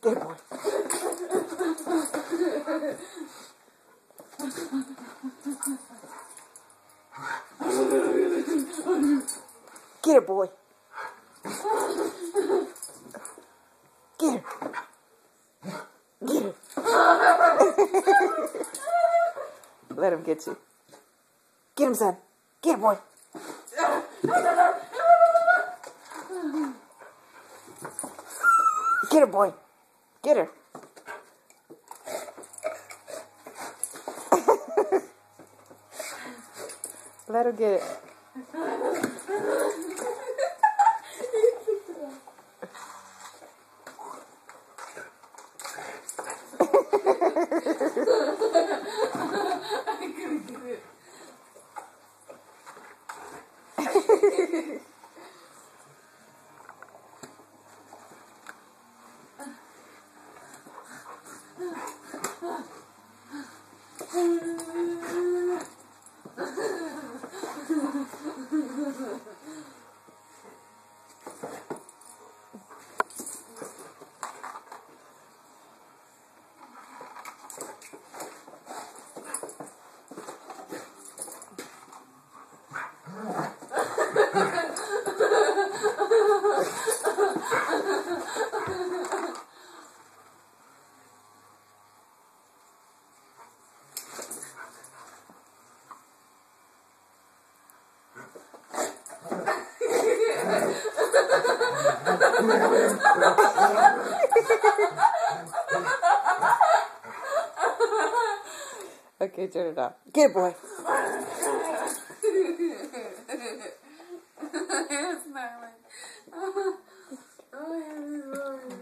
Good boy. Get it, boy. Get it. Get it. Let him get you. Get him, son. Get it, boy. Get her, boy. Get her. Let her get it. はい。okay, turn it off. It, boy.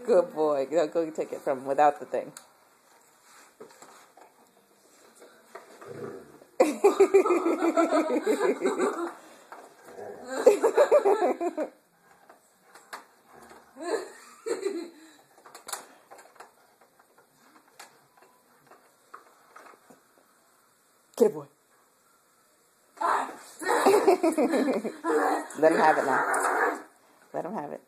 Good boy. Go, go take it from without the thing. Get it, boy. Let him have it now. Let him have it.